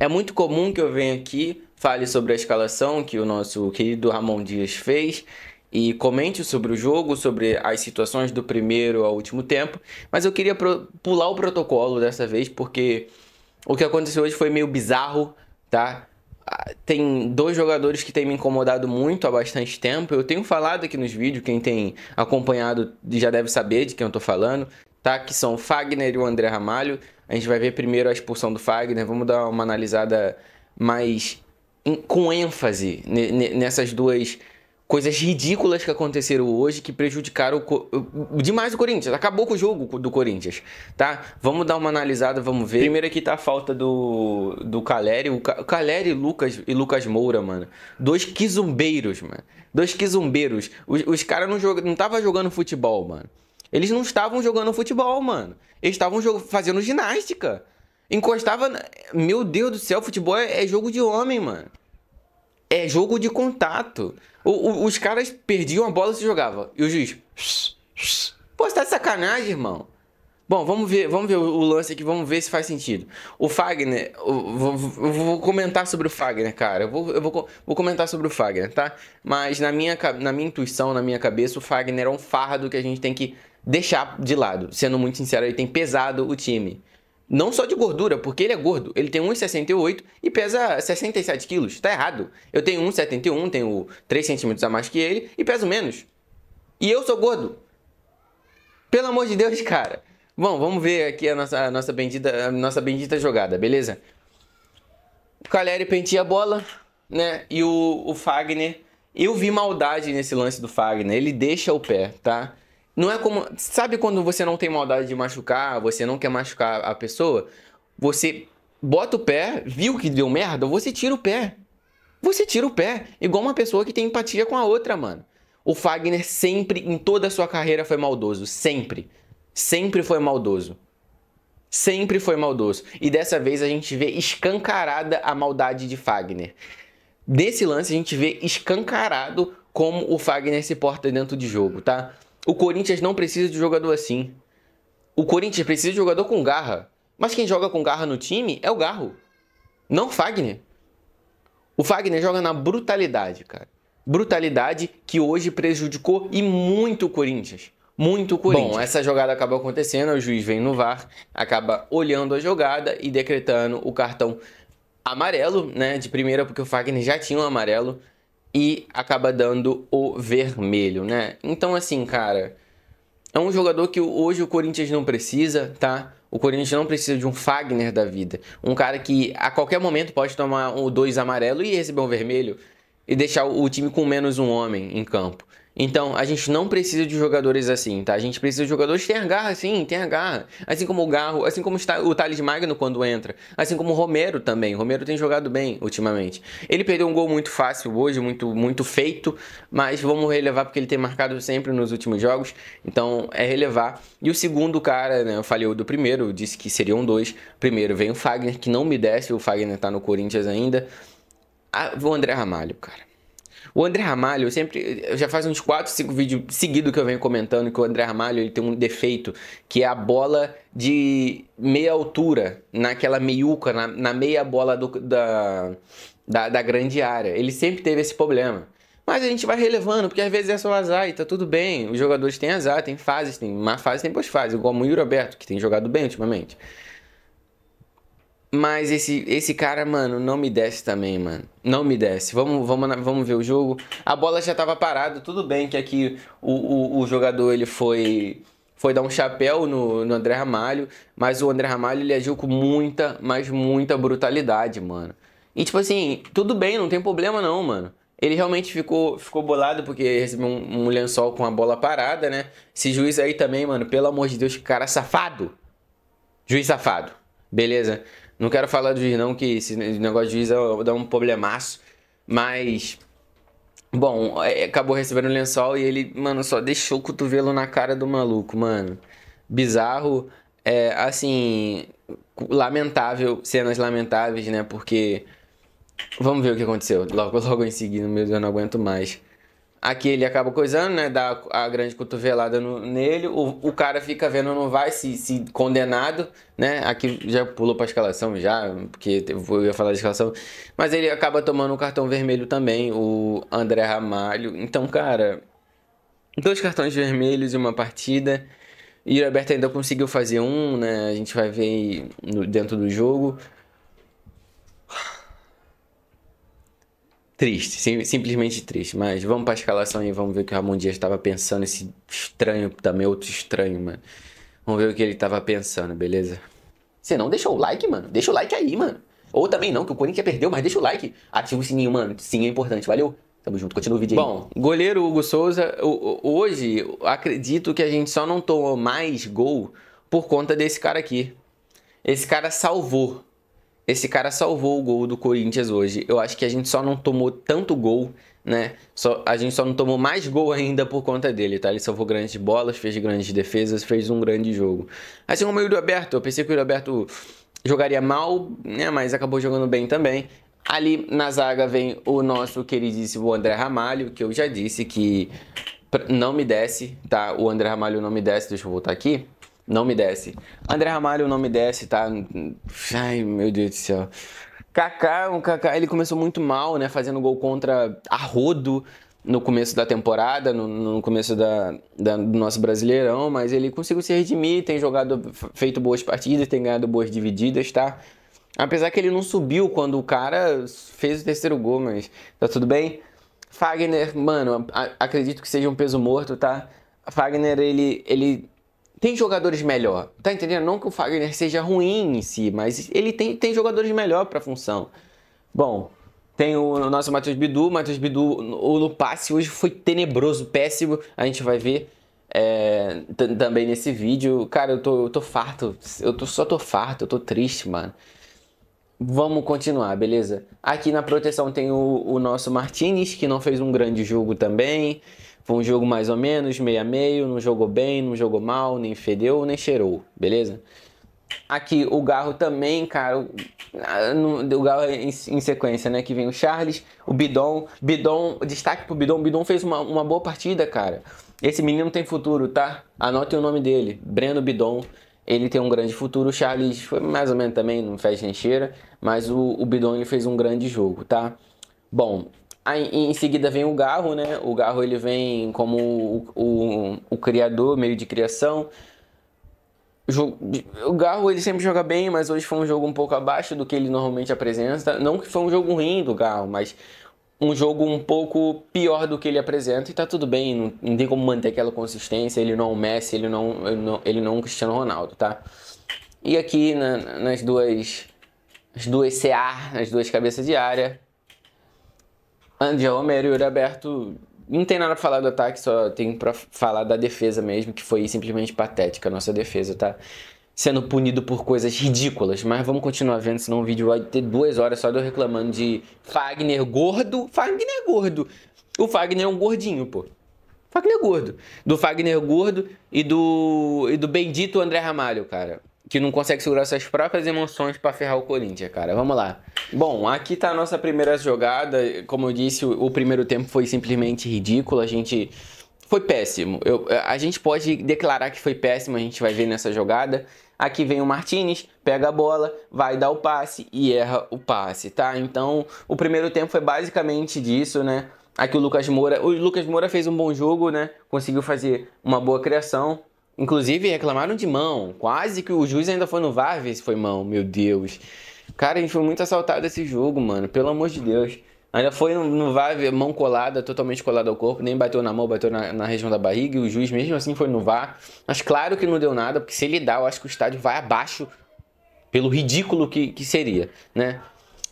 É muito comum que eu venha aqui, fale sobre a escalação que o nosso querido Ramon Dias fez e comente sobre o jogo, sobre as situações do primeiro ao último tempo, mas eu queria pular o protocolo dessa vez porque o que aconteceu hoje foi meio bizarro, tá? Ah, tem dois jogadores que têm me incomodado muito há bastante tempo. Eu tenho falado aqui nos vídeos, quem tem acompanhado já deve saber de quem eu tô falando, tá? Que são Fagner e o André Ramalho. A gente vai ver primeiro a expulsão do Fagner, vamos dar uma analisada mais com ênfase nessas duas coisas ridículas que aconteceram hoje que prejudicaram o, demais o Corinthians. Acabou com o jogo do Corinthians, tá? Vamos dar uma analisada, vamos ver. Primeiro aqui tá a falta do, do Caleri. O Caleri Lucas, e Lucas Moura, mano. Dois quizumbeiros, mano. Dois quizumbeiros. Os, os caras não, jog, não tava jogando futebol, mano. Eles não estavam jogando futebol, mano. Eles estavam fazendo ginástica. Encostava. Meu Deus do céu, futebol é, é jogo de homem, mano. É jogo de contato. O, o, os caras perdiam a bola e se jogavam. E o juiz. Pô, você tá de sacanagem, irmão. Bom, vamos ver, vamos ver o, lance aqui, vamos ver se faz sentido. O Fagner, eu vou comentar sobre o Fagner, cara. Eu, vou, eu vou, vou comentar sobre o Fagner, tá? Mas na minha, na minha intuição, na minha cabeça, o Fagner é um fardo que a gente tem que deixar de lado. Sendo muito sincero, ele tem pesado o time. Não só de gordura, porque ele é gordo. Ele tem 1,68 e pesa 67 quilos. Tá errado. Eu tenho 1,71, tenho 3 centímetros a mais que ele e peso menos. E eu sou gordo. Pelo amor de Deus, cara. Bom, vamos ver aqui a nossa, a nossa, bendita, a nossa bendita jogada, beleza? O Caleri pentia a bola, né? E o, o Fagner. Eu vi maldade nesse lance do Fagner. Ele deixa o pé, tá? Não é como. Sabe quando você não tem maldade de machucar, você não quer machucar a pessoa? Você bota o pé, viu que deu merda, você tira o pé. Você tira o pé. Igual uma pessoa que tem empatia com a outra, mano. O Fagner sempre, em toda a sua carreira, foi maldoso. Sempre. Sempre foi maldoso. Sempre foi maldoso. E dessa vez a gente vê escancarada a maldade de Fagner. Nesse lance a gente vê escancarado como o Fagner se porta dentro de jogo, tá? O Corinthians não precisa de jogador assim. O Corinthians precisa de jogador com garra. Mas quem joga com garra no time é o Garro. Não o Fagner. O Fagner joga na brutalidade, cara. Brutalidade que hoje prejudicou e muito o Corinthians. Muito o Corinthians. Bom, essa jogada acaba acontecendo, o juiz vem no VAR, acaba olhando a jogada e decretando o cartão amarelo, né? De primeira, porque o Fagner já tinha um amarelo e acaba dando o vermelho, né? Então, assim, cara, é um jogador que hoje o Corinthians não precisa, tá? O Corinthians não precisa de um Fagner da vida. Um cara que a qualquer momento pode tomar o dois amarelo e receber um vermelho e deixar o time com menos um homem em campo. Então, a gente não precisa de jogadores assim, tá? A gente precisa de jogadores que tenham garra, sim, tenham garra. Assim como o Garro, assim como o Thales Magno quando entra. Assim como o Romero também. O Romero tem jogado bem ultimamente. Ele perdeu um gol muito fácil hoje, muito, muito feito, mas vamos relevar porque ele tem marcado sempre nos últimos jogos. Então, é relevar. E o segundo cara, né? Eu falei do primeiro, disse que seriam dois. Primeiro vem o Fagner, que não me desce, o Fagner tá no Corinthians ainda. Ah, o André Ramalho, cara. O André Ramalho, eu sempre. Já faz uns 4, 5 vídeos seguidos que eu venho comentando que o André Ramalho ele tem um defeito, que é a bola de meia altura, naquela meiuca, na, na meia bola do, da, da, da grande área. Ele sempre teve esse problema. Mas a gente vai relevando, porque às vezes é só azar e tá tudo bem. Os jogadores têm azar, tem fases, tem má fase, tem pós-fase, igual o Yuri Roberto, que tem jogado bem ultimamente. Mas esse, esse cara, mano, não me desce também, mano. Não me desce. Vamos, vamos, vamos ver o jogo. A bola já tava parada. Tudo bem que aqui o, o, o jogador ele foi foi dar um chapéu no, no André Ramalho. Mas o André Ramalho ele agiu com muita, mas muita brutalidade, mano. E tipo assim, tudo bem, não tem problema não, mano. Ele realmente ficou, ficou bolado porque recebeu um, um lençol com a bola parada, né? Esse juiz aí também, mano, pelo amor de Deus, que cara safado. Juiz safado. Beleza? Não quero falar do juiz, não, que esse negócio de juiz é, dá um problemaço. Mas. Bom, é, acabou recebendo o lençol e ele, mano, só deixou o cotovelo na cara do maluco, mano. Bizarro. É, assim. Lamentável, cenas lamentáveis, né? Porque. Vamos ver o que aconteceu. Logo, logo em seguida, meu Deus, eu não aguento mais. Aqui ele acaba coisando, né? Dá a grande cotovelada no, nele. O, o cara fica vendo, não vai se, se condenado, né? Aqui já pulou pra escalação, já, porque eu ia falar de escalação. Mas ele acaba tomando um cartão vermelho também, o André Ramalho. Então, cara, dois cartões vermelhos e uma partida. E o Roberto ainda conseguiu fazer um, né? A gente vai ver dentro do jogo. Triste, sim, simplesmente triste. Mas vamos pra escalação e vamos ver o que o Ramon Dias estava pensando. Esse estranho também, outro estranho, mano. Vamos ver o que ele estava pensando, beleza? Você não deixou o like, mano? Deixa o like aí, mano. Ou também não, que o Corinthians perdeu, mas deixa o like. Ativa o sininho, mano. Sim, é importante. Valeu. Tamo junto, continua o vídeo aí. Bom, goleiro Hugo Souza, hoje acredito que a gente só não tomou mais gol por conta desse cara aqui. Esse cara salvou esse cara salvou o gol do Corinthians hoje. Eu acho que a gente só não tomou tanto gol, né? Só, a gente só não tomou mais gol ainda por conta dele, tá? Ele salvou grandes bolas, fez grandes defesas, fez um grande jogo. Assim como o Yuri Alberto, eu pensei que o Yuri jogaria mal, né? Mas acabou jogando bem também. Ali na zaga vem o nosso queridíssimo André Ramalho, que eu já disse que não me desce, tá? O André Ramalho não me desce, deixa eu voltar aqui. Não me desce. André Ramalho não me desce, tá? Ai, meu Deus do céu. Kaká, o Kaká, ele começou muito mal, né? Fazendo gol contra a Rodo no começo da temporada, no, no começo da, da, do nosso Brasileirão, mas ele conseguiu se redimir, tem jogado, feito boas partidas, tem ganhado boas divididas, tá? Apesar que ele não subiu quando o cara fez o terceiro gol, mas tá tudo bem. Fagner, mano, acredito que seja um peso morto, tá? Fagner, ele, ele tem jogadores melhor. Tá entendendo? Não que o Fagner seja ruim em si, mas ele tem, tem jogadores melhor para função. Bom, tem o nosso Matheus Bidu. Matheus Bidu, o no passe hoje foi tenebroso, péssimo. A gente vai ver é, também nesse vídeo. Cara, eu tô, eu tô farto. Eu tô, só tô farto, eu tô triste, mano. Vamos continuar, beleza? Aqui na proteção tem o, o nosso Martinez, que não fez um grande jogo também. Foi um jogo mais ou menos, meio a meio, não jogou bem, não jogou mal, nem fedeu, nem cheirou, beleza? Aqui o Garro também, cara, o Garro é em, em, sequência, né? Que vem o Charles, o Bidon, Bidon, destaque pro Bidon, Bidon fez uma, uma boa partida, cara. Esse menino tem futuro, tá? Anotem o nome dele, Breno Bidon. Ele tem um grande futuro. O Charles foi mais ou menos também, não fez nem cheira, mas o, o Bidon ele fez um grande jogo, tá? Bom, Aí, em seguida vem o Garro, né? O Garro ele vem como o, o, o criador, meio de criação. O Garro ele sempre joga bem, mas hoje foi um jogo um pouco abaixo do que ele normalmente apresenta. Não que foi um jogo ruim do Garro, mas um jogo um pouco pior do que ele apresenta e tá tudo bem, não, não tem como manter aquela consistência. Ele não é um Messi, ele não, ele não, ele não é Cristiano Ronaldo, tá? E aqui na, nas duas, as duas CA, as duas cabeças de área, Angel Homero e Yuri Aberto não tem nada pra falar do ataque, só tem pra falar da defesa mesmo, que foi simplesmente patética a nossa defesa, tá? Sendo punido por coisas ridículas, mas vamos continuar vendo, senão o vídeo vai ter duas horas só de eu reclamando de Fagner gordo. Fagner gordo. O Fagner é um gordinho, pô. Fagner gordo. Do Fagner gordo e do, e do bendito André Ramalho, cara que não consegue segurar suas próprias emoções para ferrar o Corinthians, cara. Vamos lá. Bom, aqui tá a nossa primeira jogada. Como eu disse, o, o primeiro tempo foi simplesmente ridículo. A gente foi péssimo. Eu, a gente pode declarar que foi péssimo, a gente vai ver nessa jogada. Aqui vem o Martinez, pega a bola, vai dar o passe e erra o passe, tá? Então, o primeiro tempo foi basicamente disso, né? Aqui o Lucas Moura, o Lucas Moura fez um bom jogo, né? Conseguiu fazer uma boa criação, Inclusive reclamaram de mão. Quase que o juiz ainda foi no VAR ver se foi mão. Meu Deus. Cara, a gente foi muito assaltado esse jogo, mano. Pelo amor de Deus. Ainda foi no VAR, mão colada, totalmente colada ao corpo, nem bateu na mão, bateu na, na, região da barriga, e o juiz mesmo assim foi no VAR. Mas claro que não deu nada, porque se ele dá, eu acho que o estádio vai abaixo pelo ridículo que, que seria, né?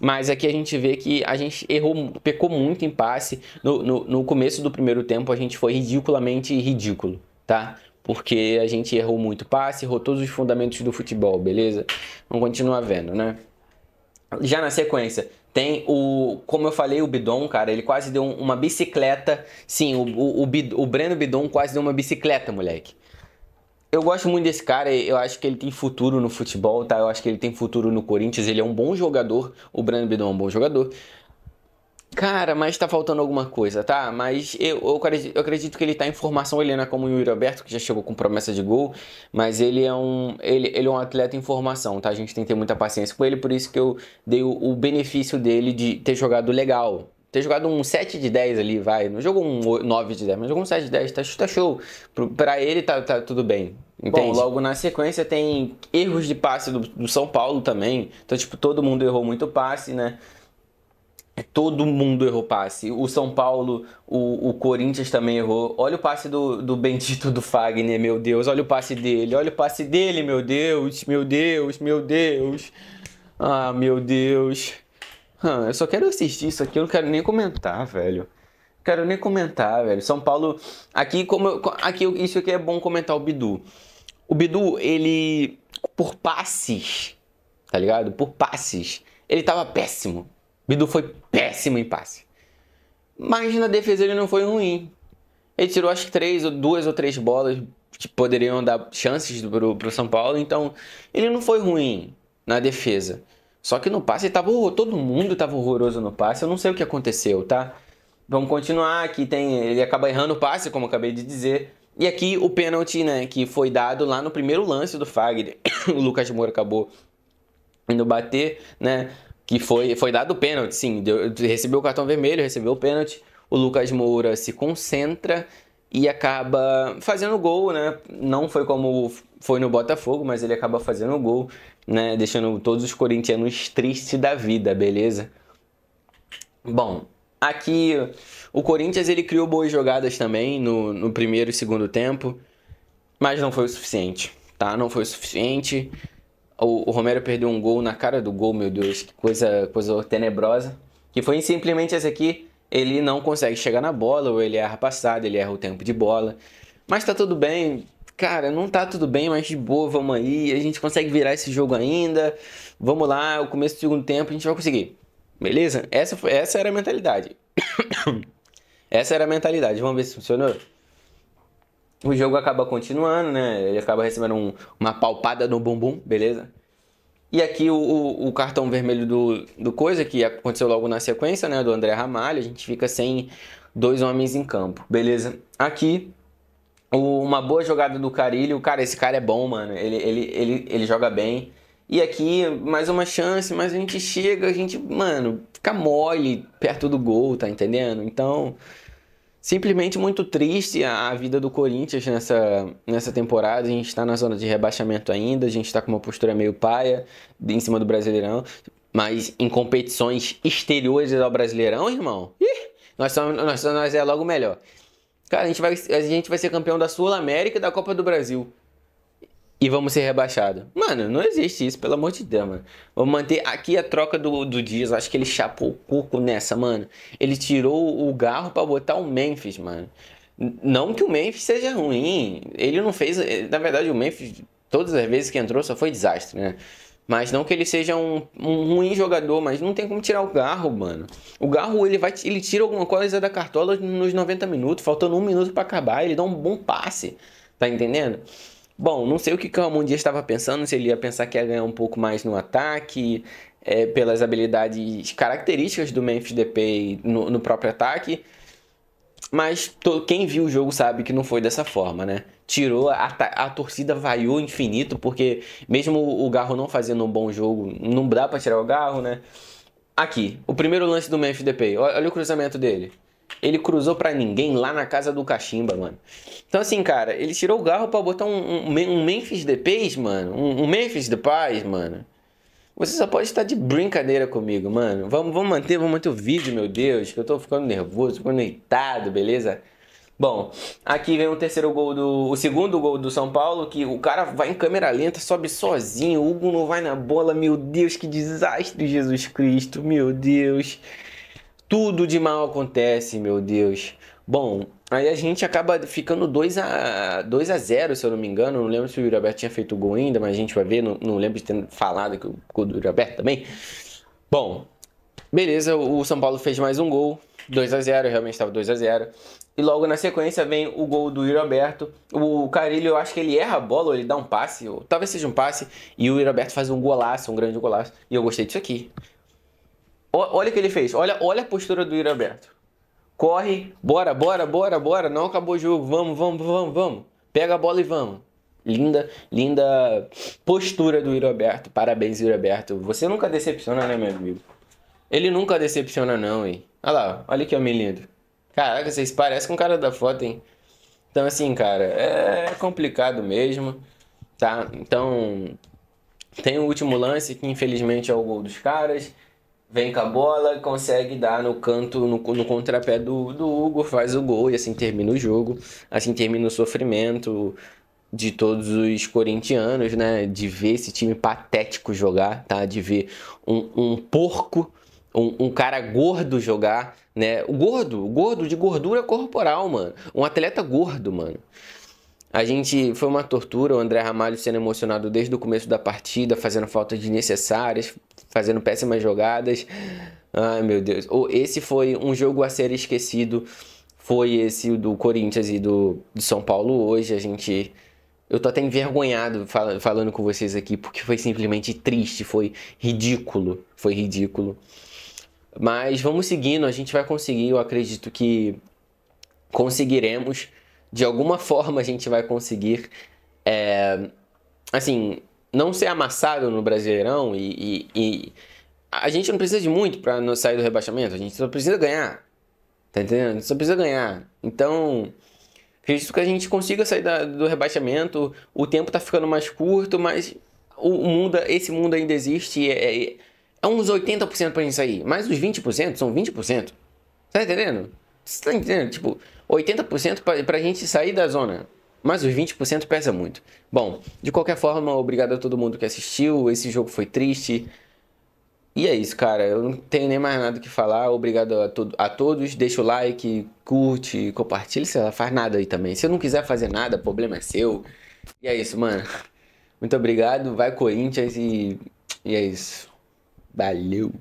Mas aqui a gente vê que a gente errou, pecou muito em passe. No, no, no começo do primeiro tempo a gente foi ridiculamente ridículo, tá? Porque a gente errou muito passe, errou todos os fundamentos do futebol, beleza? Vamos continuar vendo, né? Já na sequência, tem o, como eu falei, o Bidon, cara, ele quase deu uma bicicleta. Sim, o, o, o, o Breno Bidon quase deu uma bicicleta, moleque. Eu gosto muito desse cara, eu acho que ele tem futuro no futebol, tá? Eu acho que ele tem futuro no Corinthians, ele é um bom jogador, o Breno Bidon é um bom jogador. Cara, mas tá faltando alguma coisa, tá? Mas eu, eu, acredito, eu acredito que ele tá em formação, ele não é como o Yuri Alberto, que já chegou com promessa de gol, mas ele é um, ele, ele é um atleta em formação, tá? A gente tem que ter muita paciência com ele, por isso que eu dei o, o benefício dele de ter jogado legal, ter jogado um 7 de 10 ali, vai. Não jogou um 9 de 10, mas jogou um 7 de 10, tá, tá show. Pra ele tá, tá tudo bem. Entende? Bom, logo na sequência tem erros de passe do, do São Paulo também. Então, tipo, todo mundo errou muito passe, né? Todo mundo errou passe. O São Paulo, o, o Corinthians também errou. Olha o passe do, do bendito do Fagner, meu Deus. Olha o passe dele. Olha o passe dele, meu Deus. Meu Deus, meu Deus. Ah, meu Deus. Ah, eu só quero assistir isso aqui, eu não quero nem comentar, velho. Quero nem comentar, velho. São Paulo. Aqui, como aqui isso aqui é bom comentar o Bidu. O Bidu, ele. Por passes, tá ligado? Por passes. Ele tava péssimo. Bidu foi péssimo em passe. Mas na defesa ele não foi ruim. Ele tirou acho que três, ou duas ou três bolas que poderiam dar chances pro, pro São Paulo. Então ele não foi ruim na defesa. Só que no passe tava todo mundo tava horroroso no passe. Eu não sei o que aconteceu, tá? Vamos continuar. Aqui tem ele acaba errando o passe, como eu acabei de dizer. E aqui o pênalti, né, que foi dado lá no primeiro lance do Fagner. o Lucas Moura acabou indo bater, né? Que foi, foi dado o pênalti, sim, deu, recebeu o cartão vermelho, recebeu o pênalti, o Lucas Moura se concentra e acaba fazendo gol, né? Não foi como foi no Botafogo, mas ele acaba fazendo gol, né? Deixando todos os corintianos tristes da vida, beleza? Bom, aqui o Corinthians ele criou boas jogadas também no, no primeiro e segundo tempo, mas não foi o suficiente, tá? Não foi o suficiente. O, o, Romero perdeu um gol na cara do gol, meu Deus, que coisa, coisa tenebrosa. Que foi simplesmente esse aqui. Ele não consegue chegar na bola, ou ele erra passada, ele erra o tempo de bola. Mas tá tudo bem. Cara, não tá tudo bem, mas de boa, vamos aí. A gente consegue virar esse jogo ainda. Vamos lá, o começo do segundo tempo a gente vai conseguir. Beleza? Essa, essa era a mentalidade. essa era a mentalidade. Vamos ver se funcionou o jogo acaba continuando, né? Ele acaba recebendo um, uma palpada no bumbum, beleza? E aqui o, o, o, cartão vermelho do, do Coisa, que aconteceu logo na sequência, né? Do André Ramalho, a gente fica sem dois homens em campo, beleza? Aqui, o, uma boa jogada do Carilho. Cara, esse cara é bom, mano. Ele, ele, ele, ele joga bem. E aqui, mais uma chance, mas a gente chega, a gente, mano, fica mole perto do gol, tá entendendo? Então, Simplesmente muito triste a, vida do Corinthians nessa, nessa temporada. A gente está na zona de rebaixamento ainda, a gente está com uma postura meio paia em cima do Brasileirão. Mas em competições exteriores ao Brasileirão, irmão, ih, nós, somos, nós, nós é logo melhor. Cara, a gente vai, a gente vai ser campeão da Sul América e da Copa do Brasil e vamos ser rebaixados. Mano, não existe isso, pelo amor de Deus, mano. Vamos manter aqui a troca do, do Dias. Acho que ele chapou o coco nessa, mano. Ele tirou o garro para botar o Memphis, mano. Não que o Memphis seja ruim. Ele não fez. Na verdade, o Memphis, todas as vezes que entrou, só foi desastre, né? Mas não que ele seja um, um ruim jogador, mas não tem como tirar o garro, mano. O garro, ele vai ele tira alguma coisa da cartola nos 90 minutos, faltando um minuto para acabar, ele dá um bom passe. Tá entendendo? Bom, não sei o que o Ramon Dias estava pensando, se ele ia pensar que ia ganhar um pouco mais no ataque, é, pelas habilidades características do Memphis Depay no, no próprio ataque. Mas to, quem viu o jogo sabe que não foi dessa forma, né? Tirou, a, a torcida vaiou infinito, porque mesmo o Garro não fazendo um bom jogo, não dá para tirar o Garro, né? Aqui, o primeiro lance do Memphis Depay, olha, olha o cruzamento dele. Ele cruzou para ninguém lá na casa do Cachimba, mano. Então, assim, cara, ele tirou o garro para botar um, um, um, Memphis mano. Um, um Memphis Depay, mano. Você só pode estar de brincadeira comigo, mano. Vamos, vamos manter, vamos manter o vídeo, meu Deus, que eu tô ficando nervoso, ficando deitado, beleza? Bom, aqui vem o terceiro gol do. O segundo gol do São Paulo, que o cara vai em câmera lenta, sobe sozinho, o Hugo não vai na bola, meu Deus, que desastre, Jesus Cristo, meu Deus. Tudo de mal acontece, meu Deus. Bom, aí a gente acaba ficando 2 a 2 a 0 se eu não me engano. Não lembro se o Yuri Alberto tinha feito gol ainda, mas a gente vai ver. Não, não lembro de ter falado que o gol do Yuri Alberto também. Bom, beleza, o São Paulo fez mais um gol. 2 a 0 realmente estava 2 a 0 E logo na sequência vem o gol do Yuri Alberto. O Carilho, eu acho que ele erra a bola, ele dá um passe, ou talvez seja um passe, e o Yuri Alberto faz um golaço, um grande golaço. E eu gostei disso aqui. Olha o que ele fez. Olha, olha a postura do Yuri Alberto. Corre, bora, bora, bora, bora. Não acabou o jogo. Vamos, vamos, vamos, vamos. Pega a bola e vamos. Linda, linda postura do Yuri Alberto. Parabéns, Yuri Alberto. Você nunca decepciona, né, meu amigo? Ele nunca decepciona, não, hein? Olha lá, olha que homem lindo. Caraca, vocês parecem com o cara da foto, hein? Então, assim, cara, é complicado mesmo, tá? Então, tem o último lance que, infelizmente, é o gol dos caras. Vem com a bola, consegue dar no canto, no, no contrapé do, do Hugo, faz o gol e assim termina o jogo. Assim termina o sofrimento de todos os corintianos, né? De ver esse time patético jogar, tá? De ver um, um porco um, um, cara gordo jogar, né? O gordo, o gordo de gordura corporal, mano. Um atleta gordo, mano. A gente foi uma tortura, o André Ramalho sendo emocionado desde o começo da partida, fazendo faltas desnecessárias, fazendo péssimas jogadas. Ai, meu Deus. Esse foi um jogo a ser esquecido. Foi esse do Corinthians e do, do São Paulo hoje. A gente eu tô até envergonhado falando com vocês aqui, porque foi simplesmente triste, foi ridículo. Foi ridículo. Mas vamos seguindo, a gente vai conseguir, eu acredito que conseguiremos. De alguma forma a gente vai conseguir, é, assim, não ser amassado no Brasileirão e, e, e a gente não precisa de muito para sair do rebaixamento, a gente só precisa ganhar. Tá entendendo? A gente só precisa ganhar. Então, acredito que a gente consiga sair da, do rebaixamento. O tempo tá ficando mais curto, mas o mundo, esse mundo ainda existe. É, é, é uns 80% pra gente sair. Mais os 20% são 20%. Tá entendendo? Você tá entendendo? Tipo, 80% pra, pra gente sair da zona. Mas os 20% pesa muito. Bom, de qualquer forma, obrigado a todo mundo que assistiu. Esse jogo foi triste. E é isso, cara. Eu não tenho nem mais nada que falar. Obrigado a, to a todos. Deixa o like, curte, compartilha. Sei lá, faz nada aí também. Se eu não quiser fazer nada, problema é seu. E é isso, mano. Muito obrigado. Vai Corinthians e, e é isso. Valeu!